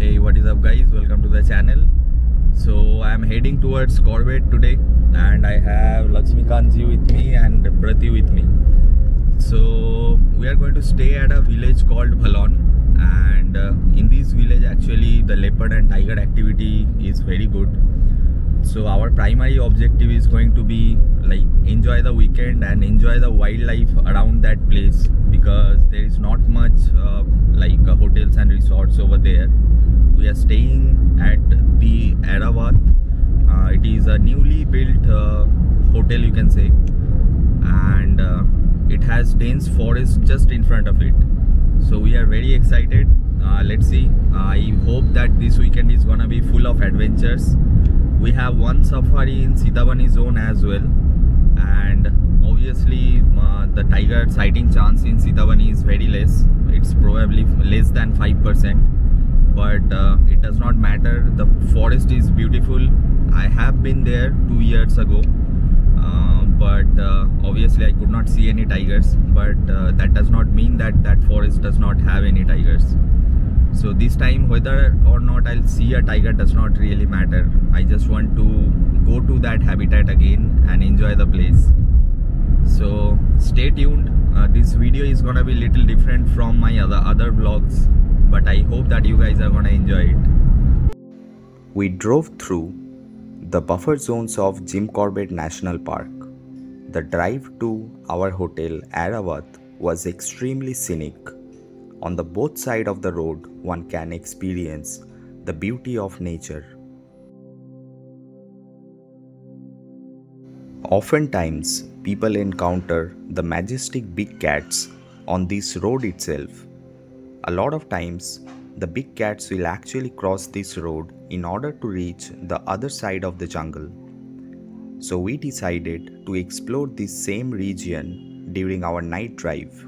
Hey, what is up, guys? Welcome to the channel. So, I am heading towards Corbett today, and I have lakshmi kanji with me and Brati with me. So, we are going to stay at a village called Bhalon, and uh, in this village, actually, the leopard and tiger activity is very good. So, our primary objective is going to be like enjoy the weekend and enjoy the wildlife around that place because there is not much uh, like uh, hotels and resorts over there we are staying at the Airavat. Uh, it is a newly built uh, hotel, you can say, and uh, it has dense forest just in front of it. So we are very excited. Uh, let's see. I hope that this weekend is gonna be full of adventures. We have one safari in Sitabani zone as well, and obviously uh, the tiger sighting chance in Sitabani is very less. It's probably less than five percent but uh, it does not matter. The forest is beautiful. I have been there two years ago uh, but uh, obviously i could not see any tigers but uh, that does not mean that that forest does not have any tigers. So this time whether or not i'll see a tiger does not really matter. I just want to go to that habitat again and enjoy the place. So stay tuned. Uh, this video is gonna be little different from my other other vlogs but I hope that you guys are gonna enjoy it. We drove through the buffer zones of Jim Corbett National Park. The drive to our hotel Airavat was extremely scenic. On the both side of the road, one can experience the beauty of nature. Oftentimes, people encounter the majestic big cats on this road itself a lot of times, the big cats will actually cross this road in order to reach the other side of the jungle. So we decided to explore this same region during our night drive.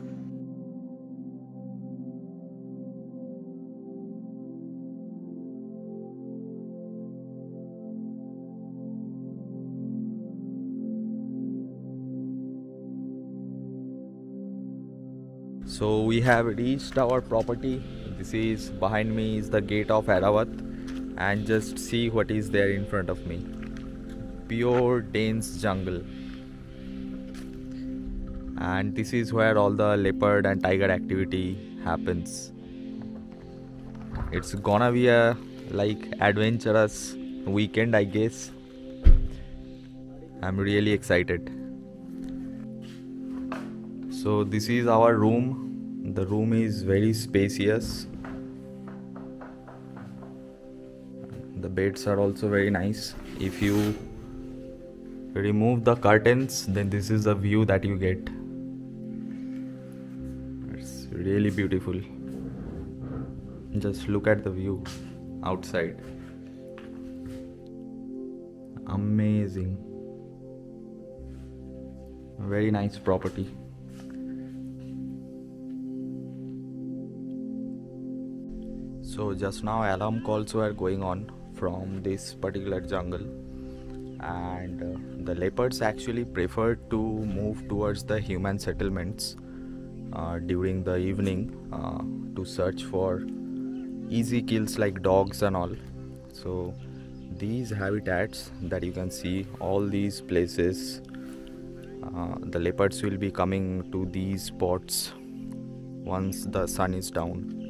So we have reached our property. This is behind me is the gate of Airavat and just see what is there in front of me. Pure dense jungle. And this is where all the leopard and tiger activity happens. It's gonna be a like adventurous weekend I guess. I'm really excited so this is our room the room is very spacious. The beds are also very nice. If you remove the curtains then this is the view that you get. It's really beautiful. Just look at the view outside. Amazing. Very nice property so just now alarm calls were going on from this particular jungle. And uh, the leopards actually prefer to move towards the human settlements uh, during the evening uh, to search for easy kills like dogs and all. So these habitats that you can see all these places uh, the leopards will be coming to these spots once the sun is down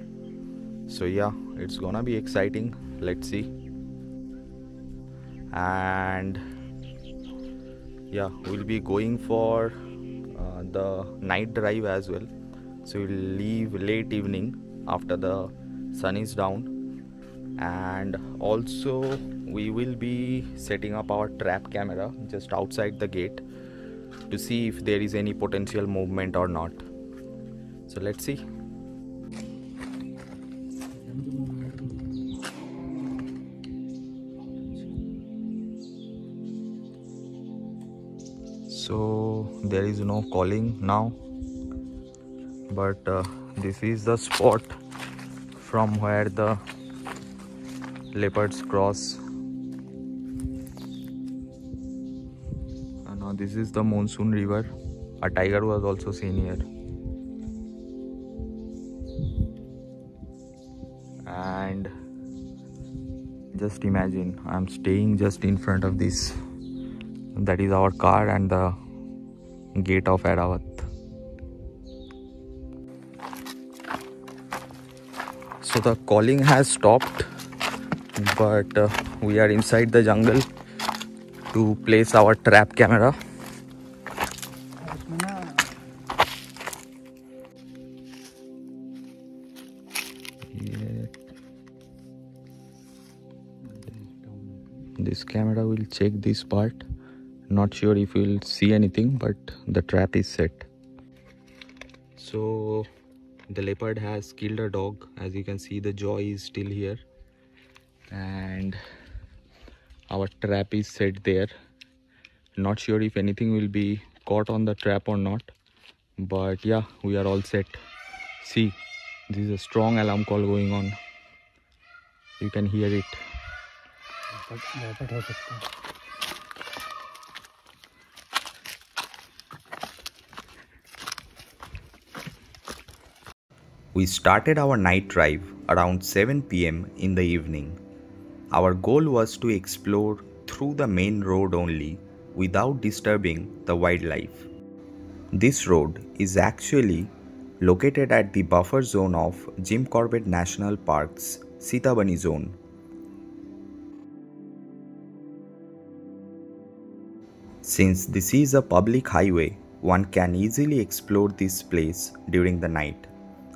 so yeah it's gonna be exciting. Let's see. And yeah we'll be going for uh, the night drive as well. So we'll leave late evening after the sun is down. And also we will be setting up our trap camera just outside the gate to see if there is any potential movement or not. So let's see there is no calling now. But uh, this is the spot from where the leopards cross. And now this is the monsoon river. A tiger was also seen here. And just imagine i'm staying just in front of this. That is our car and the gate of Airavat. So the calling has stopped, but uh, we are inside the jungle to place our trap camera. This camera will check this part not sure if you'll see anything but the trap is set. So the leopard has killed a dog. As you can see the jaw is still here. And our trap is set there. Not sure if anything will be caught on the trap or not but yeah we are all set. See this is a strong alarm call going on. You can hear it We started our night drive around 7 pm in the evening. Our goal was to explore through the main road only without disturbing the wildlife. This road is actually located at the buffer zone of Jim Corbett National Park's Sitabani zone. Since this is a public highway, one can easily explore this place during the night.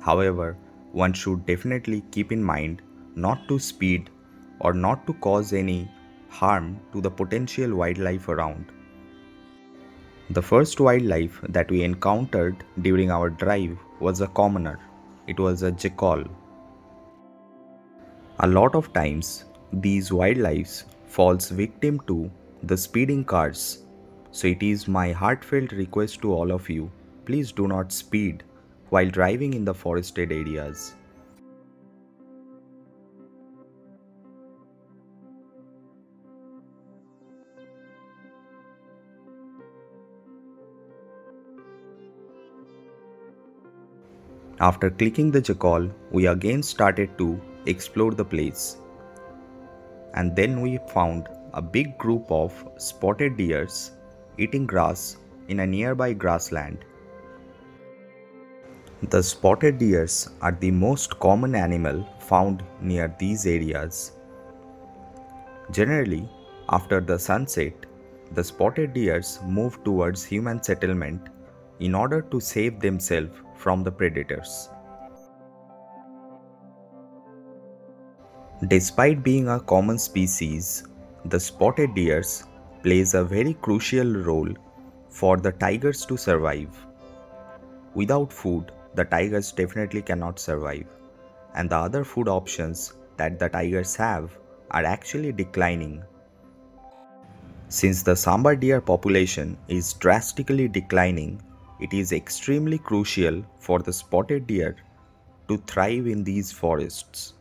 However, one should definitely keep in mind not to speed or not to cause any harm to the potential wildlife around. The first wildlife that we encountered during our drive was a commoner. It was a jackal. A lot of times, these wildlife falls victim to the speeding cars. So it is my heartfelt request to all of you, please do not speed while driving in the forested areas. After clicking the jackal, we again started to explore the place. And then we found a big group of spotted deers eating grass in a nearby grassland. The spotted deers are the most common animal found near these areas. Generally, after the sunset, the spotted deers move towards human settlement in order to save themselves from the predators. Despite being a common species, the spotted deers plays a very crucial role for the tigers to survive. Without food, the tigers definitely cannot survive, and the other food options that the tigers have are actually declining. Since the sambar deer population is drastically declining, it is extremely crucial for the spotted deer to thrive in these forests.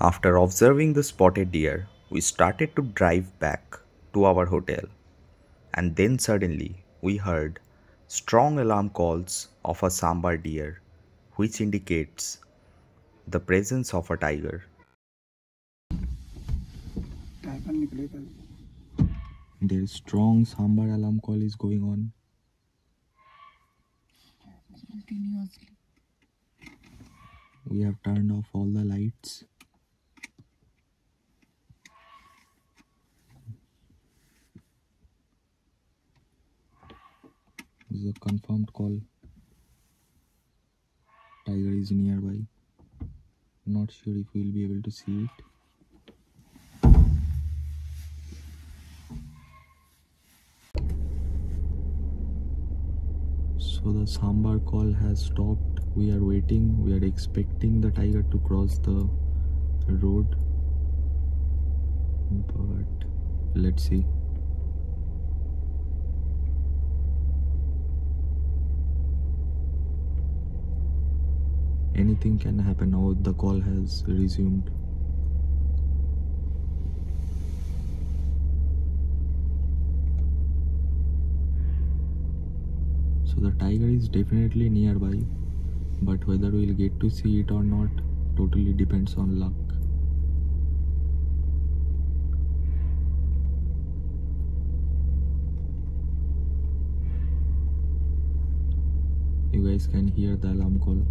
After observing the spotted deer, we started to drive back to our hotel, and then suddenly we heard strong alarm calls of a sambar deer, which indicates the presence of a tiger. There is strong sambar alarm call is going on. continuously. We have turned off all the lights. This is a confirmed call. Tiger is nearby. Not sure if we'll be able to see it. So the sambar call has stopped. We are waiting. We are expecting the tiger to cross the road. But let's see. Anything can happen now. The call has resumed. So the tiger is definitely nearby, but whether we'll get to see it or not, totally depends on luck. You guys can hear the alarm call.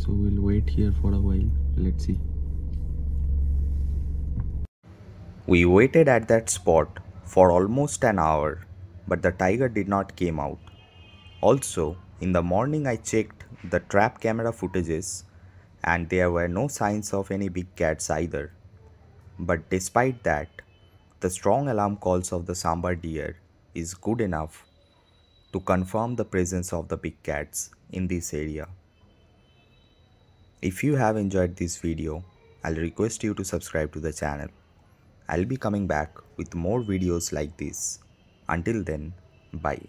So we'll wait here for a while. Let's see. We waited at that spot for almost an hour, but the tiger did not came out. Also, in the morning I checked the trap camera footages and there were no signs of any big cats either. But despite that, the strong alarm calls of the sambar deer is good enough to confirm the presence of the big cats in this area. If you have enjoyed this video, I'll request you to subscribe to the channel. I'll be coming back with more videos like this. Until then, bye.